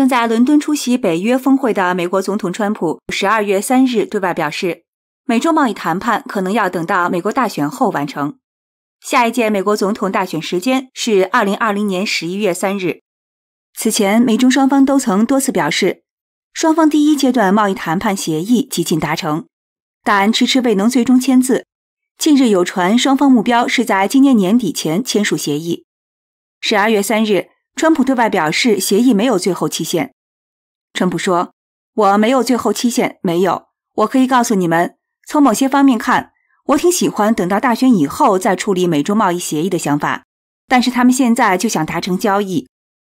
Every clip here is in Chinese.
正在伦敦出席北约峰会的美国总统川普，十二月三日对外表示，美中贸易谈判可能要等到美国大选后完成。下一届美国总统大选时间是二零二零年十一月三日。此前，美中双方都曾多次表示，双方第一阶段贸易谈判协议几近达成，但迟迟未能最终签字。近日有传，双方目标是在今年年底前签署协议。十二月三日，川普对外表示，协议没有最后期限。川普说：“我没有最后期限，没有。我可以告诉你们，从某些方面看，我挺喜欢等到大选以后再处理美中贸易协议的想法。但是他们现在就想达成交易。”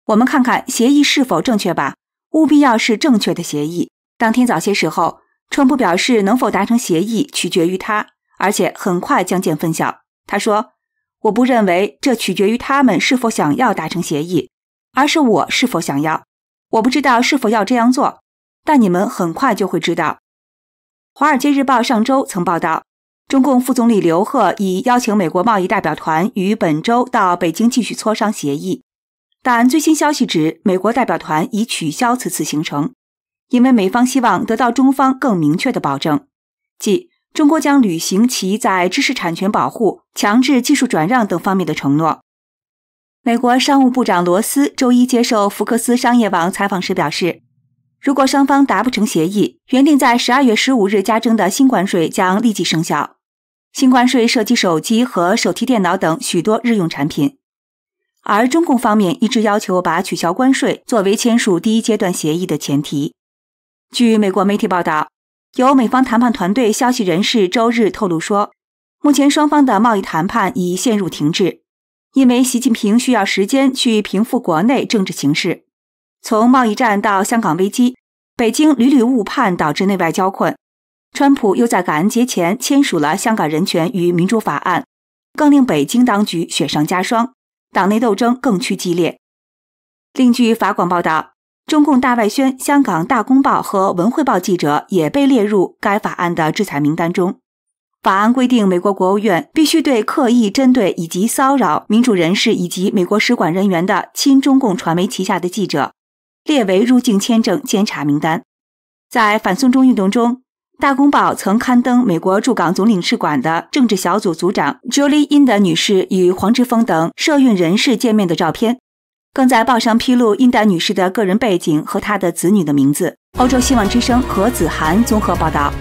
我们看看协议是否正确吧，务必要是正确的协议。当天早些时候，川普表示，能否达成协议取决于他，而且很快将见分晓。他说：“我不认为这取决于他们是否想要达成协议，而是我是否想要。我不知道是否要这样做，但你们很快就会知道。”《华尔街日报》上周曾报道，中共副总理刘鹤已邀请美国贸易代表团于本周到北京继续磋商协议。但最新消息指，美国代表团已取消此次行程，因为美方希望得到中方更明确的保证，即中国将履行其在知识产权保护、强制技术转让等方面的承诺。美国商务部长罗斯周一接受福克斯商业网采访时表示，如果双方达不成协议，原定在十二月十五日加征的新关税将立即生效。新关税涉及手机和手提电脑等许多日用产品。而中共方面一直要求把取消关税作为签署第一阶段协议的前提。据美国媒体报道，有美方谈判团队消息人士周日透露说，目前双方的贸易谈判已陷入停滞，因为习近平需要时间去平复国内政治形势。从贸易战到香港危机，北京屡屡误判导致内外交困，川普又在感恩节前签署了《香港人权与民主法案》，更令北京当局雪上加霜。党内斗争更趋激烈。另据法广报道，中共大外宣、香港大公报和文汇报记者也被列入该法案的制裁名单中。法案规定，美国国务院必须对刻意针对以及骚扰民主人士以及美国使馆人员的亲中共传媒旗下的记者列为入境签证监察名单。在反送中运动中，大公报曾刊登美国驻港总领事馆的政治小组组长 Julie i n d 女士与黄之锋等社运人士见面的照片，更在报上披露英代女士的个人背景和她的子女的名字。欧洲希望之声何子涵综合报道。